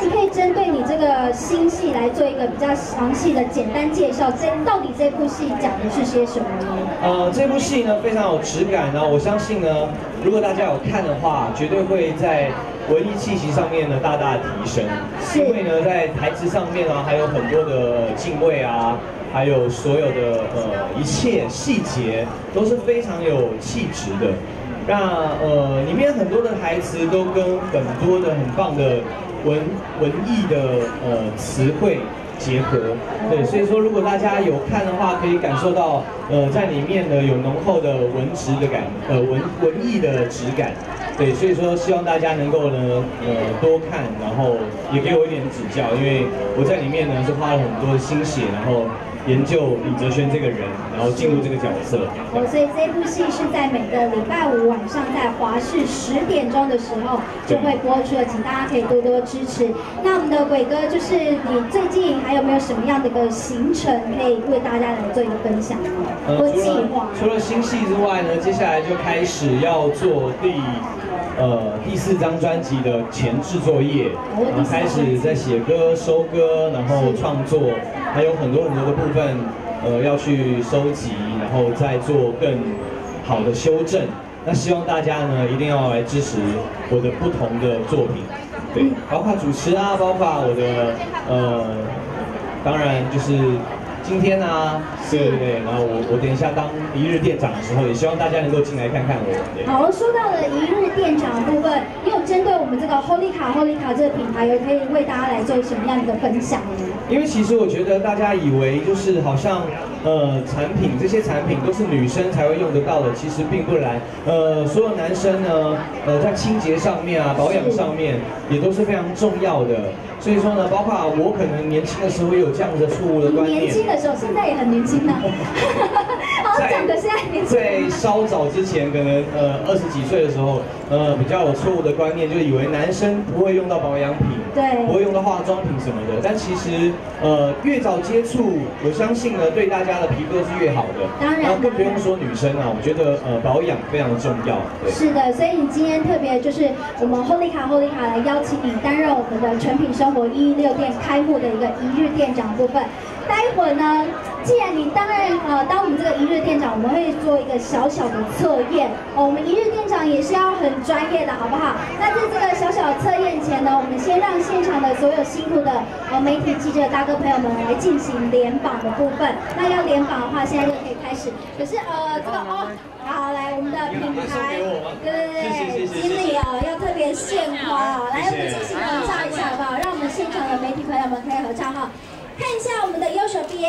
那你可以针对你这个新戏来做一个比较详细的简单介绍，这到底这部戏讲的是些什么呢？呃，这部戏呢非常有质感，然后我相信呢，如果大家有看的话，绝对会在文艺气息上面呢大大提升。因为呢，在台词上面啊，还有很多的敬畏啊，还有所有的呃一切细节都是非常有气质的。那呃，里面很多的台词都跟很多的很棒的文文艺的呃词汇结合，对，所以说如果大家有看的话，可以感受到呃在里面呢有浓厚的文质的感，呃文文艺的质感，对，所以说希望大家能够呢呃多看，然后也给我一点指教，因为我在里面呢是花了很多的心血，然后研究李哲轩这个人，然后进入这个角色。哦，所以这部戏是在每个礼拜五晚上在华视十点钟的时候就会播出了，请大家可以多多支持。那我们的鬼哥，就是你最近还有没有什么样的一个行程可以为大家来做一个分享呢？或除了计划？除了新戏之外呢，接下来就开始要做第呃第四张专辑的前置作业，哦然后开始在写歌、收歌，然后创作，还有很多很多的部分，呃要去收集，然后再做更好的修正。那希望大家呢一定要来支持我的不同的作品，对，包括主持啊，包括我的呃，当然就是今天啊，对对对，然后我我等一下当一日店长的时候，也希望大家能够进来看看我。对。好，说到了一日店长的部分，也有针对我们这个 Holy 卡 Holy 卡这个品牌，有可以为大家来做什么样的分享呢？因为其实我觉得大家以为就是好像呃产品这些产品都是女生才会用得到的，其实并不然。呃，所有男生呢，呃在清洁上面啊、保养上面也都是非常重要的。所以说呢，包括我可能年轻的时候也有这样的错误的观念。年轻的时候，现在也很年轻呢。讲的现在年轻。在稍早之前，可能呃二十几岁的时候，呃比较有错误的观念，就以为男生不会用到保养品，对不会用到化妆品什么的。但其实呃越早接触，我相信呢对大家的皮肤都是越好的。当然然后更不用说女生啊，我觉得呃保养非常的重要。对。是的，所以你今天特别就是我们 Holy 卡 Holy 卡来邀请你担任我们的全品生活一一六店开幕的一个一日店长部分。待会儿呢，既然你担任呃当我们这个一日店长，我们会做一个小小的测验哦。我们一日店长也是要很专业的，好不好？那在这个小小的测验前呢，我们先让现场的所有辛苦的呃媒体记者大哥朋友们来进行联榜的部分。那要联榜的话，现在就可以开始。可是呃这个哦，好来我们的品牌，对对对，经理哦要特别献花哦，来我们进行合照一下好不好？让我们现场的媒体朋友们可以合照哈。看一下我们的右手边，